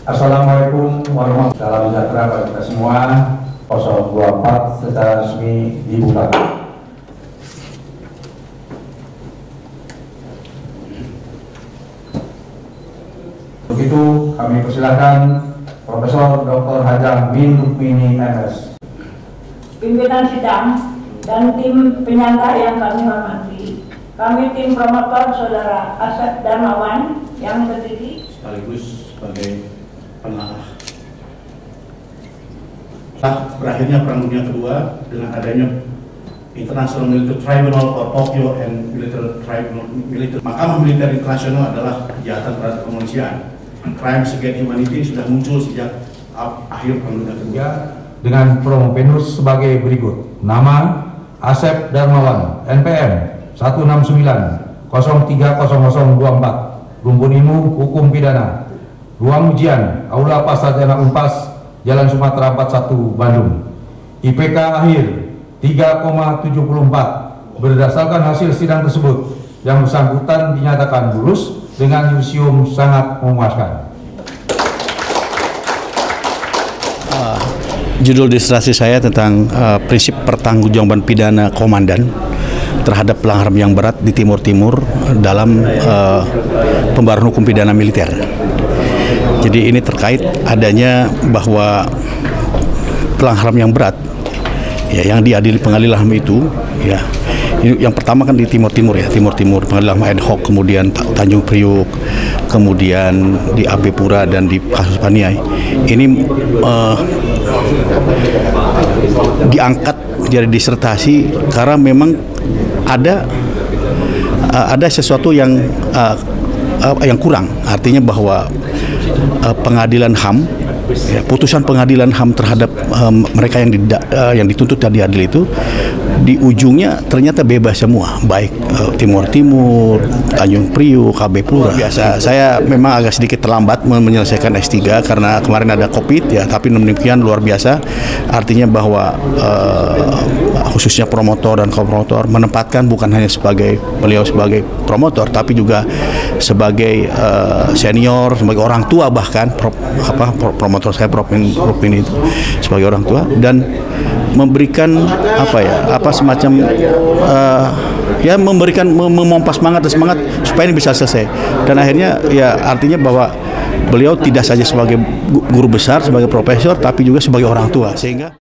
Assalamualaikum warahmatullahi wabarakatuh. Salam sejahtera bagi kita semua. 024 secara resmi dibuka. Untuk itu kami persilakan Profesor Dr. Hajang bin Rukmini MS. pimpinan sidang dan tim penyangga yang kami hormati. Kami tim promotor saudara Asep Darmawan yang berdiri sekaligus sebagai penelaah. Setelah berakhirnya Perang Dunia Kedua dengan adanya International Military Tribunal for Tokyo and Military Tribunal Military Mahkamah Militer Internasional adalah kejahatan terhadap kemanusiaan. Crimes against humanity sudah muncul sejak akhir Perang Dunia Kedua. dengan promo penus sebagai berikut. Nama Asep Darmawan, NPM 169 030024, Rumpun Ilmu Hukum Pidana. Ruang ujian Aula Pasarjana Unpas, Jalan Sumatera 41, Bandung. IPK akhir 3,74. Berdasarkan hasil sidang tersebut, yang bersangkutan dinyatakan lulus dengan yudisium sangat memuaskan. Judul disertasi saya tentang uh, prinsip pertanggungjawaban pidana komandan terhadap pelanggaran yang berat di Timur Timur dalam uh, pembaruan hukum pidana militer. Jadi ini terkait adanya bahwa pelanggaran yang berat ya yang diadili pengadilan HAM itu ya. Yang pertama kan di Timur Timur ya Timur Timur. Pengadilan ad hoc kemudian Tanjung Priuk kemudian di AB Pura dan di kasus Paniai. Ini uh, diangkat jadi disertasi karena memang ada uh, ada sesuatu yang uh, uh, yang kurang. Artinya bahwa uh, pengadilan HAM ya, putusan pengadilan HAM terhadap um, mereka yang uh, yang dituntut dan diadil itu di ujungnya ternyata bebas semua baik uh, Timur Timur Tanjung Priuk KB Pura. Biasa. saya memang agak sedikit terlambat menyelesaikan S3 karena kemarin ada Covid ya tapi demikian luar biasa. Artinya bahwa uh, khususnya promotor dan promotor menempatkan bukan hanya sebagai beliau sebagai promotor tapi juga sebagai uh, senior sebagai orang tua bahkan pro, apa pro, promotor saya Prof Rupin itu sebagai orang tua dan memberikan apa ya apa semacam uh, ya memberikan memompas semangat dan semangat supaya ini bisa selesai. Dan akhirnya ya artinya bahwa beliau tidak saja sebagai guru besar sebagai profesor tapi juga sebagai orang tua sehingga